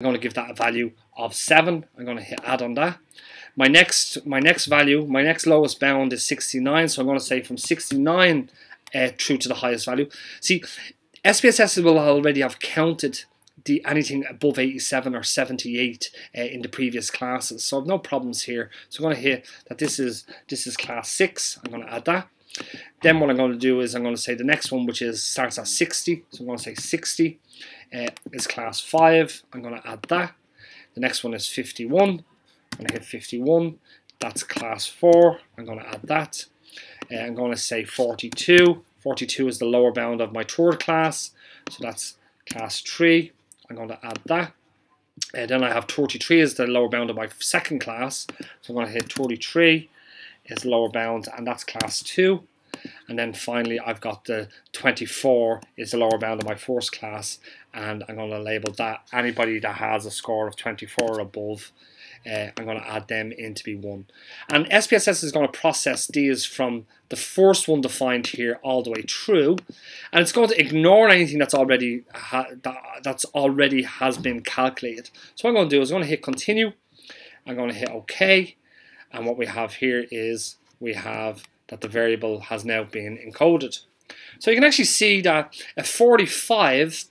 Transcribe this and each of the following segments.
I'm going to give that a value of 7. I'm going to hit add on that. My next, my next value, my next lowest bound is 69, so I'm going to say from 69 uh, through to the highest value. See, SPSS will already have counted the anything above 87 or 78 uh, in the previous classes, so I've no problems here. So I'm going to hit that this is this is class 6. I'm going to add that. Then what I'm going to do is I'm going to say the next one, which is starts at 60. So I'm going to say 60 uh, is class 5. I'm going to add that. The next one is 51. I'm going to hit 51. That's class 4. I'm going to add that. Uh, I'm going to say 42. 42 is the lower bound of my third class. So that's class 3. I'm going to add that. And uh, then I have 33 as the lower bound of my second class. So I'm going to hit 33 is lower bound and that's class 2. And then finally I've got the 24 is the lower bound of my first class and I'm going to label that anybody that has a score of 24 or above uh, I'm going to add them in to be 1. And SPSS is going to process these from the first one defined here all the way through and it's going to ignore anything that's already that, that's already has been calculated. So what I'm going to do is I'm going to hit continue I'm going to hit OK and what we have here is we have that the variable has now been encoded. So you can actually see that a 45,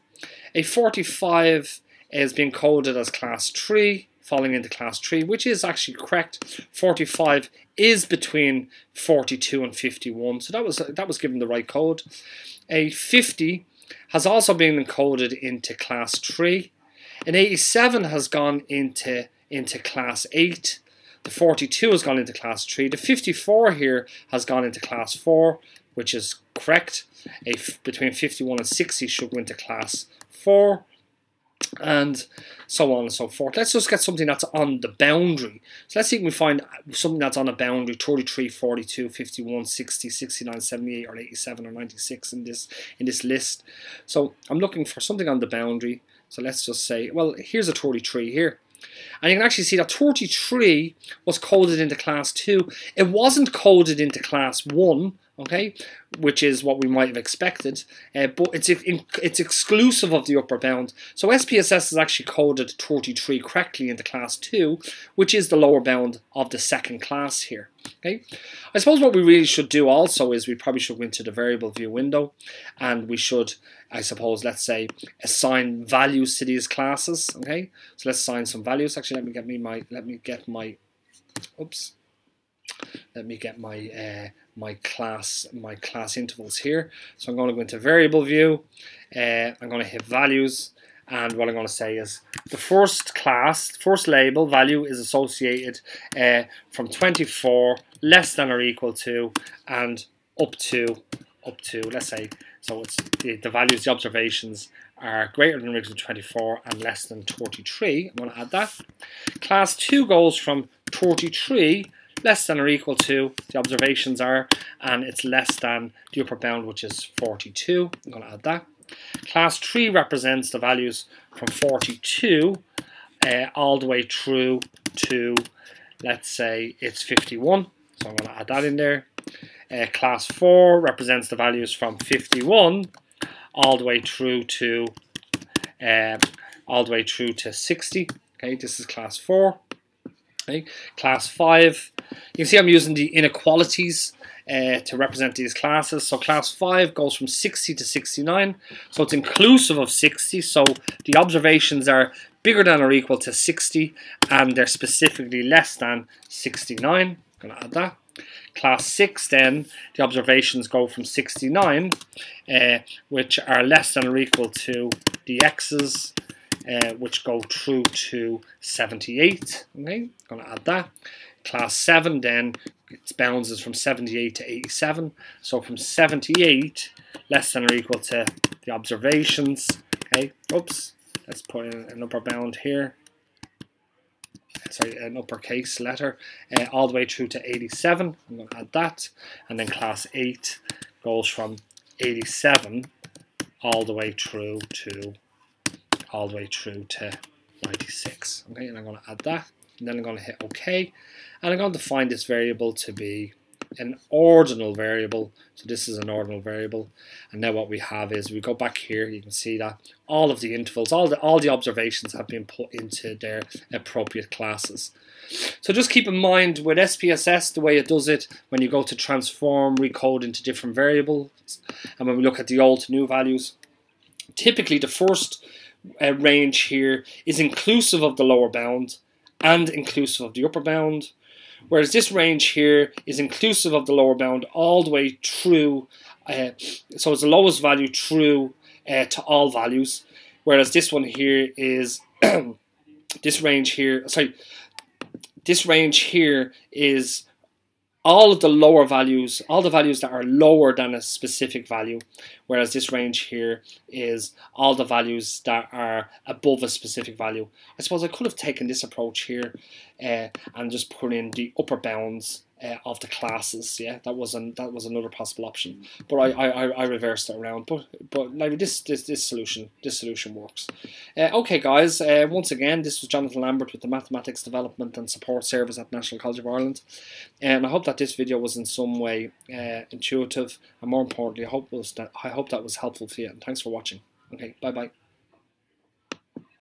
a 45 is being coded as class 3, falling into class 3, which is actually correct. 45 is between 42 and 51, so that was that was given the right code. A 50 has also been encoded into class 3. An 87 has gone into, into class 8. The 42 has gone into class 3. The 54 here has gone into class 4, which is correct. A between 51 and 60 should go into class 4 and so on and so forth. Let's just get something that's on the boundary. So let's see if we find something that's on a boundary 33, 42, 51, 60, 69, 78 or 87 or 96 in this in this list. So I'm looking for something on the boundary. So let's just say, well, here's a 33 here. And you can actually see that 33 was coded into class 2. It wasn't coded into class 1, okay, which is what we might have expected, uh, but it's it's exclusive of the upper bound. So SPSS has actually coded 33 correctly into class 2, which is the lower bound of the second class here. Okay, I suppose what we really should do also is we probably should go into the variable view window and we should, I suppose, let's say assign values to these classes. Okay, so let's assign some values. Actually, let me get me my let me get my oops let me get my uh, my class my class intervals here. So I'm going to go into variable view. Uh, I'm going to hit values, and what I'm going to say is the first class, first label value is associated uh, from 24 less than or equal to and up to up to let's say so it's the, the values the observations are greater than or equal to 24 and less than 33 I'm going to add that class 2 goes from 33 less than or equal to the observations are, and it's less than the upper bound, which is 42. I'm going to add that. Class 3 represents the values from 42 uh, all the way through to, let's say, it's 51. So I'm going to add that in there. Uh, class 4 represents the values from 51 all the way through to uh, all the way through to 60. Okay, this is class 4. Okay. Class 5, you can see I'm using the inequalities uh, to represent these classes. So class 5 goes from 60 to 69, so it's inclusive of 60, so the observations are bigger than or equal to 60, and they're specifically less than 69. I'm going to add that. Class 6 then, the observations go from 69, uh, which are less than or equal to the x's, uh, which go through to 78. Okay, going to add that. Class 7 then, its bounds is from 78 to 87. So from 78, less than or equal to the observations. Okay, oops, let's put in an upper bound here. Sorry, an uppercase letter, uh, all the way through to 87. I'm going to add that. And then class 8 goes from 87 all the way through to all the way through to 96. Okay, and I'm going to add that. And then I'm going to hit OK. And I'm going to define this variable to be an ordinal variable. So this is an ordinal variable. And now what we have is we go back here, you can see that all of the intervals, all the all the observations have been put into their appropriate classes. So just keep in mind with SPSS, the way it does it, when you go to transform, recode into different variables, and when we look at the old to new values, typically the first uh, range here is inclusive of the lower bound and inclusive of the upper bound, whereas this range here is inclusive of the lower bound all the way through, uh, so it's the lowest value through uh, to all values, whereas this one here is, this range here, sorry, this range here is all of the lower values, all the values that are lower than a specific value, whereas this range here is all the values that are above a specific value. I suppose I could have taken this approach here uh, and just put in the upper bounds uh, of the classes. Yeah, that was an, that was another possible option, but I, I, I reversed it around. But but like this this this solution this solution works. Uh, okay, guys. Uh, once again, this was Jonathan Lambert with the Mathematics Development and Support Service at National College of Ireland, and I hope that this video was in some way uh, intuitive, and more importantly, I hope was that I hope that was helpful for you. And thanks for watching. Okay, bye bye.